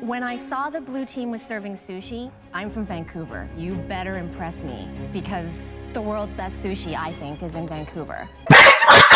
When I saw the blue team was serving sushi, I'm from Vancouver. You better impress me because the world's best sushi, I think, is in Vancouver.